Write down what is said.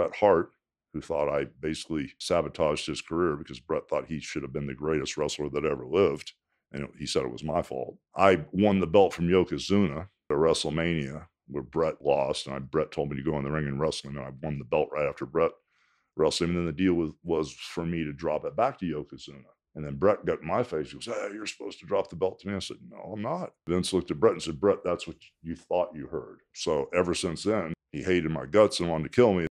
Bret Hart, who thought I basically sabotaged his career because Bret thought he should have been the greatest wrestler that ever lived. And he said it was my fault. I won the belt from Yokozuna at WrestleMania where Bret lost. And I, Bret told me to go in the ring and wrestle him. And I won the belt right after Bret wrestled him. And then the deal was, was for me to drop it back to Yokozuna. And then Bret got in my face. He goes, Hey, you're supposed to drop the belt to me. I said, No, I'm not. Vince looked at Bret and said, Bret, that's what you thought you heard. So ever since then, he hated my guts and wanted to kill me.